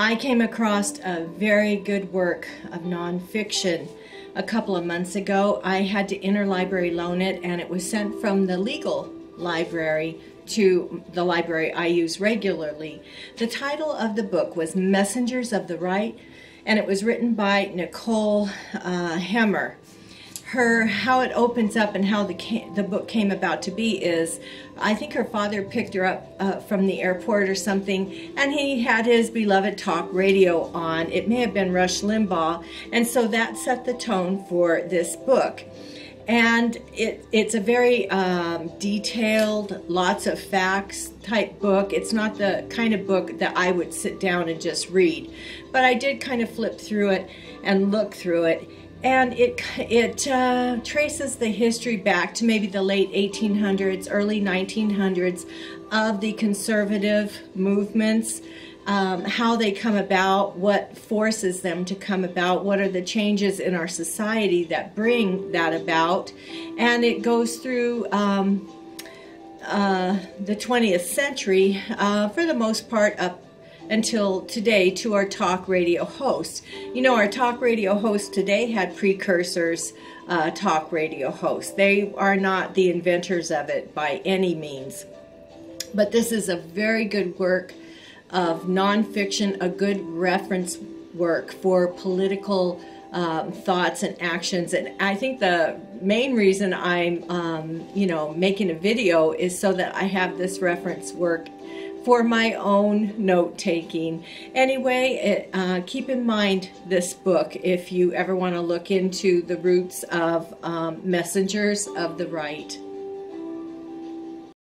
I came across a very good work of nonfiction a couple of months ago. I had to interlibrary loan it, and it was sent from the legal library to the library I use regularly. The title of the book was Messengers of the Right, and it was written by Nicole uh, Hemmer her how it opens up and how the the book came about to be is I think her father picked her up uh, from the airport or something and he had his beloved talk radio on. It may have been Rush Limbaugh and so that set the tone for this book. And it, it's a very um, detailed lots of facts type book. It's not the kind of book that i would sit down and just read. But i did kind of flip through it and look through it and it it uh, traces the history back to maybe the late 1800s, early 1900s of the conservative movements, um, how they come about, what forces them to come about, what are the changes in our society that bring that about, and it goes through. Um, uh, the 20th century, uh, for the most part, up until today to our talk radio hosts. You know, our talk radio hosts today had precursors uh, talk radio hosts. They are not the inventors of it by any means. But this is a very good work of nonfiction, a good reference work for political um, thoughts and actions. And I think the main reason I'm, um, you know, making a video is so that I have this reference work for my own note taking. Anyway, it, uh, keep in mind this book if you ever want to look into the roots of um, messengers of the right.